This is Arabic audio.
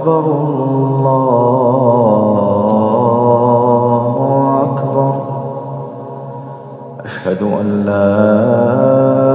أكبر الله أكبر. أشهد أن لا